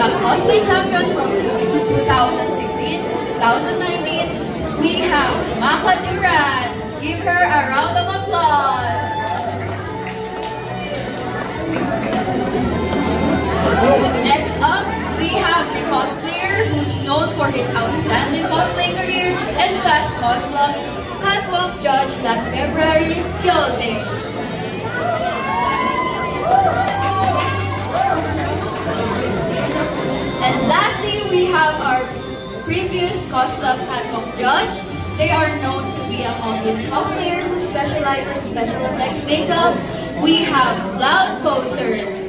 cosplay champion from 2016 to 2019, we have Maka Duran. Give her a round of applause. Next up, we have the cosplayer who's known for his outstanding cosplay career and past cosplay catwalk judge last February, Fielde. Previous Cosplay Catwalk judge. They are known to be a hobbyist cosplayer who specializes in special effects makeup. We have Cloud Coaster.